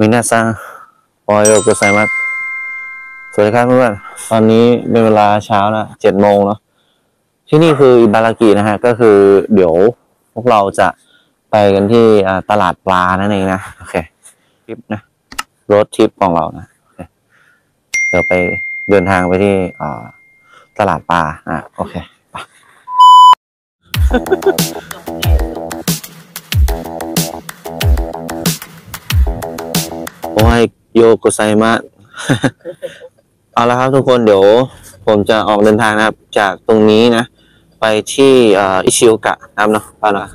มินาซังโอโยโกไซมัสสวัสดีครับเพื่อนๆตอนนี้เป็นเวลาเช้านะเจ็ดโมงเนาะที่นี่คืออิบารากินะฮะ ก็คือเดี๋ยวพวกเราจะไปกันที่ตลาดปลานั่นเองนะโอเคทริปนะรถทริปของเรานะเเดี๋ยวไปเดินทางไปที่ตลาดปลาอะโอเคไป อ้ยโยโกไซมะ เอาละครับทุกคนเดี๋ยว ผมจะออกเดินทางนะครับ จากตรงนี้นะ ไปที่อ่าอิชิโอกะนะครับเนาะป่ะล่ะ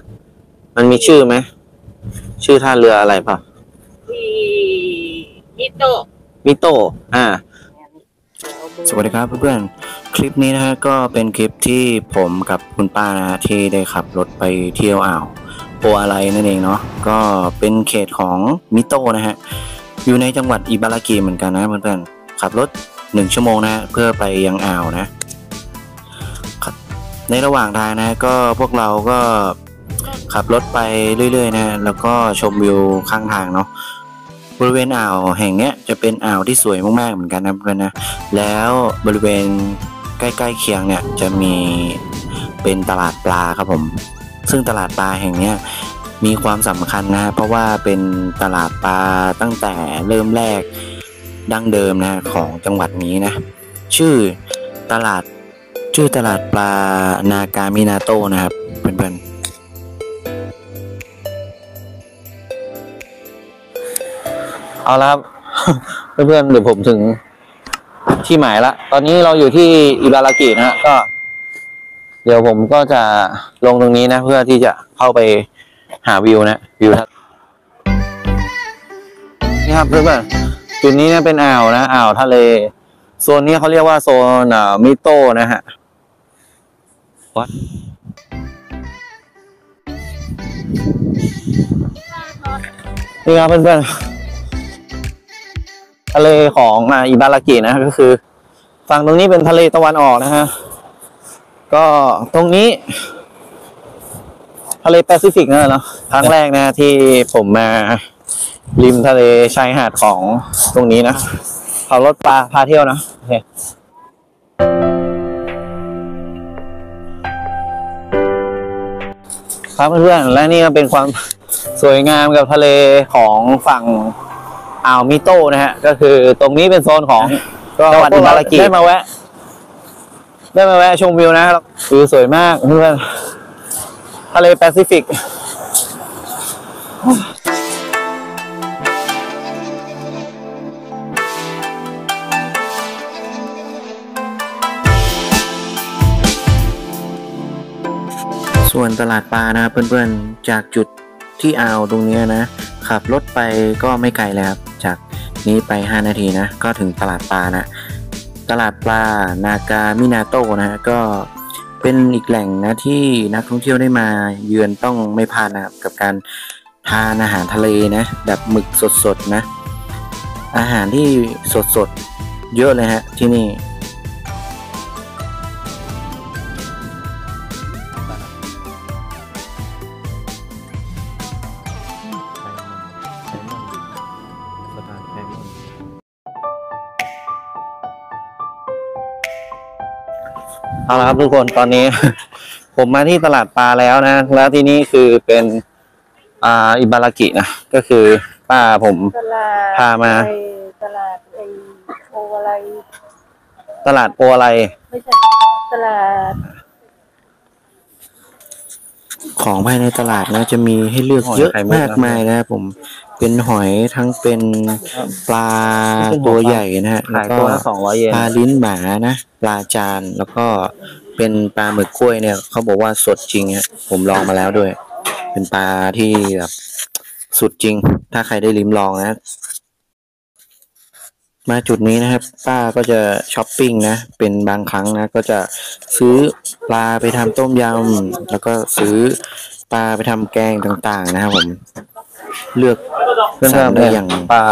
มันมีชื่อไหม ชื่อท่าเรืออะไรป่ะที่มิโตะมิโตะอ่าสวัสดีครับเพื่อนๆ คลิปนี้นะฮะก็เป็นคลิปที่ผมกับคุณป้านะฮะที่ได้ขับรถไปเที่ยวอ่าวโปอะไรนั่นเองเนาะก็เป็นเขตของมิโตะนะฮะ อยู่ในจังหวัดอิบารากิเหมือนกันนะเพื่อนๆขับรถหนึ่งชั่วโมงนะเพื่อไปยังอ่าวนะในระหว่างทางนะก็พวกเราก็ขับรถไปเรื่อยๆนะแล้วก็ชมวิวข้างทางเนาะบริเวณอ่าวแห่งเนี้ยจะเป็นอ่าวที่สวยมากๆเหมือนกันนะเพื่อนนะแล้วบริเวณใกล้ๆเคียงเนี่ยจะมีเป็นตลาดปลาครับผม ซึ่งตลาดปลาแห่งเนี้ย มีความสำคัญนะเพราะว่าเป็นตลาดปลาตั้งแต่เริ่มแรกดั้งเดิมนะของจังหวัดนี้นะ ชื่อตลาดชื่อตลาดปลานากามินาโตนะครับเพื่อนๆเอาละครับเพื่อนๆเดี๋ยวผมถึงที่หมายละ ตอนนี้เราอยู่ที่อิบารากินะฮะก็ เดี๋ยวผมก็จะลงตรงนี้นะ เพื่อที่จะเข้าไป หาวิวนะวิวทัศน์นี่ครับเพื่อนๆจุดนี้เนี่ยเป็นอ่าวนะอ่าวทะเล โซนนี้เขาเรียกว่าโซนอ่ามิโต้นะฮะวัดนี่ครับเพื่อนๆทะเลของอ่าอิบารากินะก็คือ ฝั่งตรงนี้เป็นทะเลตะวันออกนะฮะ ก็ตรงนี้ ทะเลแปซิฟิกนั่นแหละเนาะครั้งแรกนะที่ผมมาริมทะเลชายหาดของตรงนี้นะขับรถปลาพาเที่ยวนะโอเคครับเพื่อนๆและนี่ก็เป็นความสวยงามกับทะเลของฝั่งอ่าวมิโต้นะฮะ ก็คือตรงนี้เป็นโซนของจังหวัดอิบารากิได้มาแวะ ได้มาแวะชมวิวนะวิวสวยมากเพื่อน ทะเลแปซิฟิกส่วนตลาดปลานะเพื่อนๆ จากจุดที่อ่าวตรงนี้นะ ขับรถไปก็ไม่ไกลแล้วครับ จากนี้ไป 5 นาทีนะ ก็ถึงตลาดปลานะ ตลาดปลา นากามินาโตนะ ก็ เป็นอีกแหล่งนะที่นักท่องเที่ยวได้มาเยือนต้องไม่พลาดนะครับกับการทานอาหารทะเลนะแบบหมึกสดๆนะ อาหารที่สดๆเยอะเลยฮะที่นี่ เอาละครับทุกคนตอนนี้ ผมมาที่ตลาดปลาแล้วนะ แล้วที่นี่คือเป็นอ่าอิบารากินะก็คือป้าผมตลาดพามา ไอ้ตลาดไอโออะไรตลาดโปอะไร ไม่ใช่ตลาดของภายในตลาดนะจะมีให้เลือกเยอะมากมายนะครับผม เป็นหอยทั้งเป็นปลาตัวใหญ่นะฮะแล้วก็สองร้อยเยนปลาลิ้นหมานะปลาจานแล้วก็เป็นปลาหมึกกล้วยเนี่ยเขาบอกว่าสดจริงฮะผมลองมาแล้วด้วย เป็นปลาที่แบบสุดจริง ถ้าใครได้ลิ้มลองนะมาจุดนี้นะครับ ป้าก็จะช้อปปิ้งนะ เป็นบางครั้งนะ ก็จะซื้อปลาไปทำต้มยำแล้วก็ซื้อปลาไปทำแกงต่างๆนะครับผม เลือกเรื่องว่าได้อย่างปลา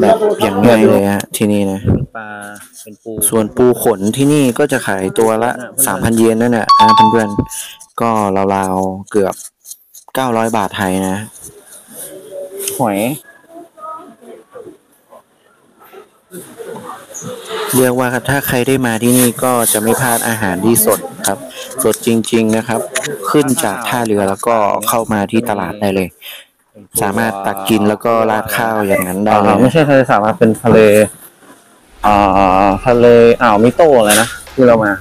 แบบอย่างง่ายเลยฮะที่นี่นะปลาเป็นปูส่วนปูขนที่นี่ก็จะขายตัวละสามพันเยนนั่นแหละนะเพื่อนก็ราวๆเกือบเก้าร้อยบาทไทยนะ หอย เรียกว่าถ้าใครได้มาที่นี่ก็จะไม่พลาดอาหารที่สดครับ สดจริง ๆนะครับ ขึ้นจากท่าเรือแล้วก็เข้ามาที่ตลาดได้เลย สามารถตักกินแล้วก็ราดข้าวอย่างนั้นได้เลอ่ายไม่ใช่ทะเลสาบครับเป็นทะเลอ่าทะเลอ่าวมิโต้เลยนะที่เรามา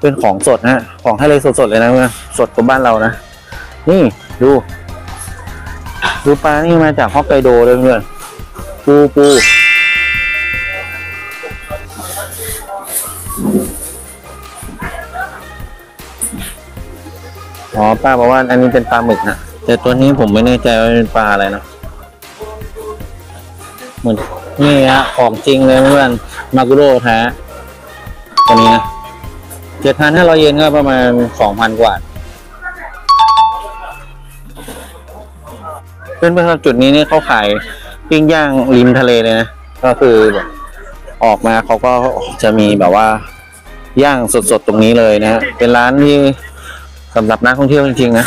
เป็นของสดนะของทะเลสดๆเลยนะเพื่อนสดกว่าบ้านเรานะนี่ดูดูปลานี่มาจากฮอกไกโดเลยเพื่อนปูปู อ๋อป้าบอกว่าอันนี้เป็นปลาหมึกนะแต่ตัวนี้ผมไม่แน่ใจว่าเป็นปลาอะไรนะเหมือนนี่ฮะของจริงเลยเพื่อนมากุโรแท้ตัวนี้นะเจ็ดพันห้าร้อยเยนก็ประมาณสองพันกว่าเพื่อนเพื่อนครับจุดนี้นี่เขาขายปิ้งย่างริมทะเลเลยนะก็คือแบบออกมาเขาก็จะมีแบบว่าย่างสดๆตรงนี้เลยนะฮะเป็นร้านที่ สำหรับนักท่องเที่ยวจริงๆนะ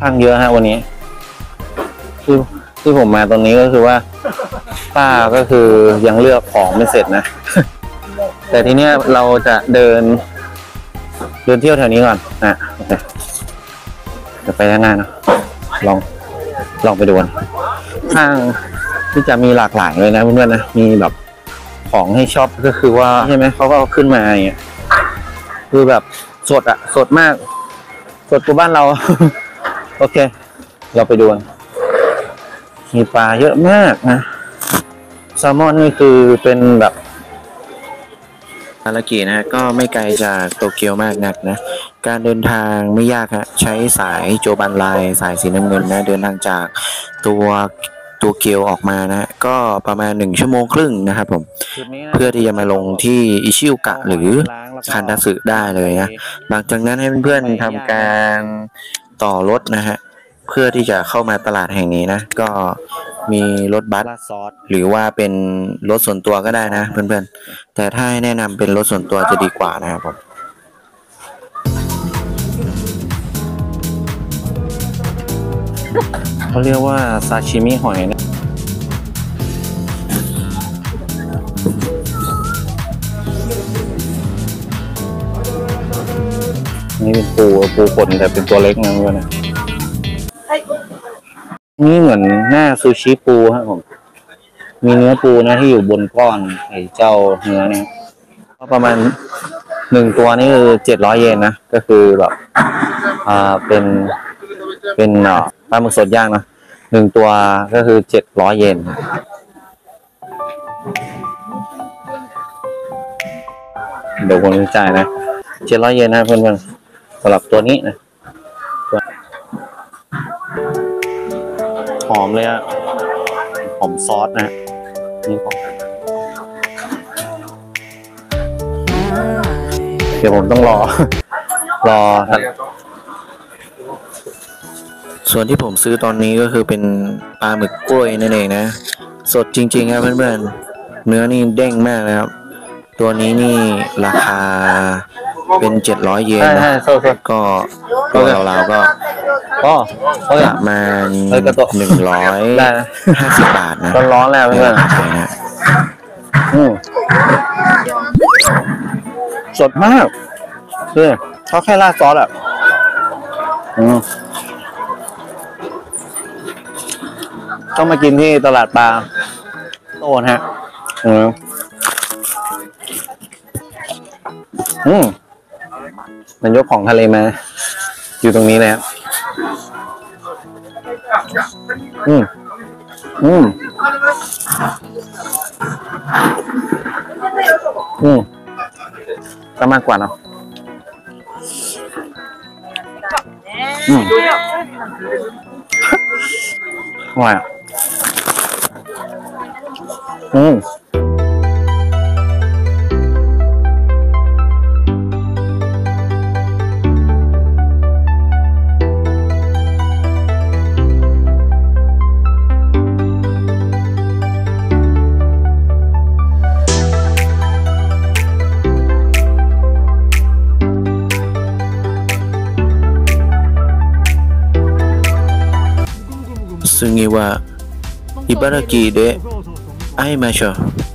ทางเยอะฮะวันนี้ที่ที่ผมมาตรงนี้ก็คือว่า ป้าก็คือยังเลือกของไม่เสร็จนะ แต่ทีเนี้ยเราจะเดิน เดินเที่ยวแถวนี้ก่อนนะโอเคเดี๋ยวไปด้านหน้าเนอะลองลองไปดูกันข้าง ที่จะมีหลากหลายเลยนะเพื่อนๆนะมีแบบของให้ช็อปก็คือว่าใช่ไหมเขาก็เอาขึ้นมาอย่างเงี้ยคือแบบสดอะสดมาก สดกว่าบ้านเรา โอเค เราไปดูนมีปลาเยอะมากนะแซลมอนนี่คือเป็นแบบอารากินะก็ไม่ไกลจากโตเกียวมากนักนะ การเดินทางไม่ยากฮะใช้สายโจบันไลสายสีน้ำเงินนะ เดินทางจากตัว ตัวเกียวออกมานะก็ประมาณหนึ่งชั่วโมงครึ่งนะครับผมจุดนี้นะเพื่อที่จะมาลงที่อิชิวกะหรือคันดาสึได้เลยนะหลังจากนั้นให้เพื่อนๆทำการต่อรถนะฮะเพื่อที่จะเข้ามาตลาดแห่งนี้นะ ก็มีรถบัสราดซอสหรือว่าเป็นรถส่วนตัวก็ได้นะ เพื่อนๆแต่ถ้าให้แนะนำเป็นรถส่วนตัวจะดีกว่านะครับผม เขาเรียกว่าซาชิมิหอยนะนี่เป็นปูปูขนแต่เป็นตัวเล็กนะเพื่อนนะนี่เหมือนหน้าซูชิปูครับผม มีเนื้อปูนะที่อยู่บนก้อนไอ้เจ้าเนื้อเนี่ยก็ประมาณหนึ่งตัวนี่คือเจ็ดร้อยเยนนะ ก็คือแบบ อ่าเป็นเป็นเอ่อ ปลาหมึกสดย่างนะหนึ่งตัวก็คือเจ็ดร้อยเยนเดี๋ยวผมจ่ายนะเจ็ดร้อยเยนนะเพื่อนๆสำหรับตัวนี้นะหอมเลยอะหอมซอสนะฮะนี่ของเดี๋ยวผมต้องรอ รอ ส่วนที่ผมซื้อตอนนี้ก็คือเป็นปลาหมึกกล้วยนั่นเองนะ สดจริงๆครับเพื่อนๆเนื้อนี่เด้งมากนะครับ ตัวนี้นี่ราคาเป็นเจ็ดร้อยเยนใช่นะใช่โซ่โซ่ก็ก็ราวๆก็ก็โอเคประมาณเอ้ยกระโตะหนึ่งร้อยได้นะห้าสิบบาทนะร้อนๆแล้วเพื่อนใช่นะอืมสดมากคือเขาแค่ราดซอสอะอืม ต้องมากินที่ตลาดปลาโตนฮะอืมอืมมันยกของทะเลมา อยู่ตรงนี้เลยครับอืมอืมอืมก็มากกว่าเนาะอืมอร่อยอะ うん。えわ茨城で会いましょう。